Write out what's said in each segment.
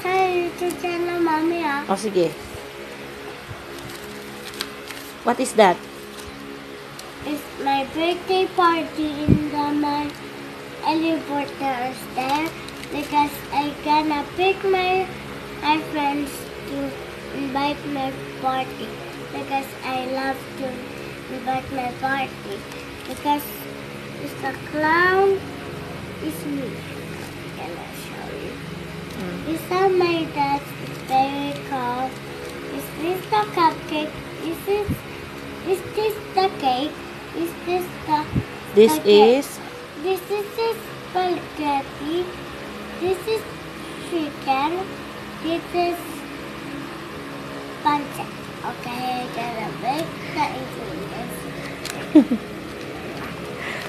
YouTube channel, Mami, ah. O, sige. What is that? It's my birthday party in the my elevator there because I gonna pick my my friends to invite my party because I love to invite my party because it's the clown is me. Show Mm. This is very cool. Is this the cupcake? Is this is this the cake? Is this the This Okay. is... this is the spaghetti. This is chicken. This is pancake. Okay, gonna make the ingredients.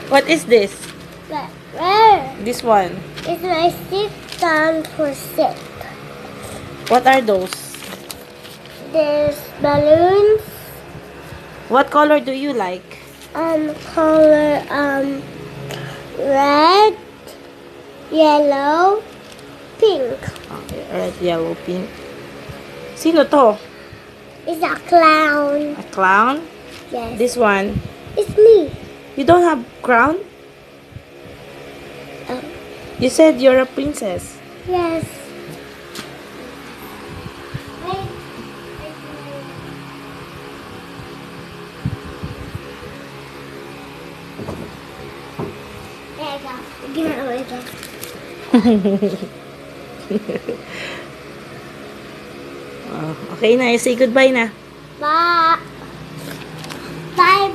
What is this? Where This one. is my sit down for sit? What are those? There's balloons. What color do you like? um color um red, yellow, pink. Okay, red, yellow, pink. Sino to? It's a clown. A clown? Yes. This one. It's me. You don't have crown? Oh. You said you're a princess. Yes. There you go. Give. Oh, okay na, say goodbye na. Bye. Bye